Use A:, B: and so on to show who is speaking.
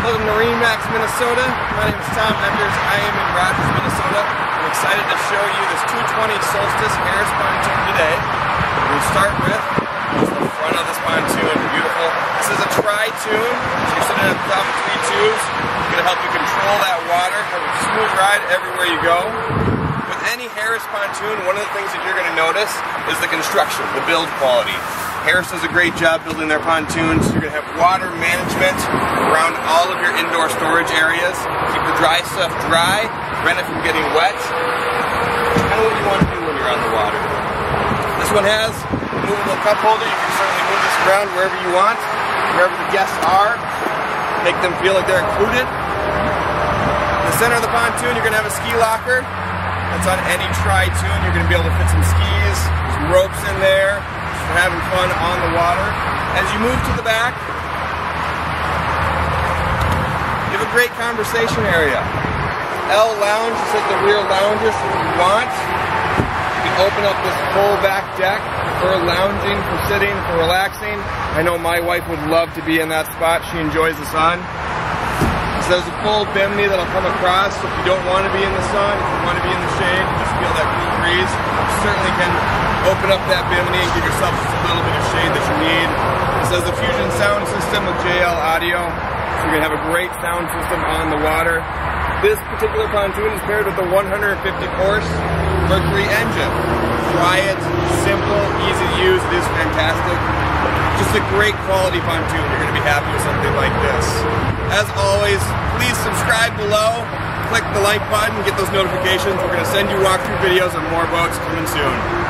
A: Welcome to MarineMax, Minnesota. My name is Tom Enders. I am in Rogers, Minnesota. I'm excited to show you this 220 Solstice Harris pontoon today. We'll start with the front of this pontoon. Beautiful. This is a tritoon, so you're sitting at the top of three tubes. It's going to help you control that water, have a smooth ride everywhere you go. With any Harris pontoon, one of the things that you're going to notice is the construction, the build quality. Harris does a great job building their pontoons. You're going to have water management around all of your indoor storage areas. Keep the dry stuff dry, prevent it from getting wet. Kind of what you want to do when you're on the water. This one has a movable cup holder. You can certainly move this around wherever you want, wherever the guests are. Make them feel like they're included. In the center of the pontoon, you're going to have a ski locker. That's on any tritoon. You're going to be able to fit some skis, some ropes in there, for having fun on the water. As you move to the back, you have a great conversation area. L Lounge is at the rear lounges if you want. You can open up this whole back deck for lounging, for sitting, for relaxing. I know my wife would love to be in that spot. She enjoys the sun. So there's a full bimini that'll come across. So if you don't want to be in the sun, if you want to be in the shade, just feel that cool breeze, you certainly can open up that bimini and give yourself just a little bit of shade that you need. This has the Fusion sound system with JL Audio, so you're to have a great sound system on the water. This particular pontoon is paired with the 150 horse Mercury engine. It, simple, easy to use, it is fantastic. Just a great quality pontoon, you're to be happy with something like this. As always, please subscribe below, click the like button, get those notifications. We're going to send you walkthrough videos of more boats coming soon.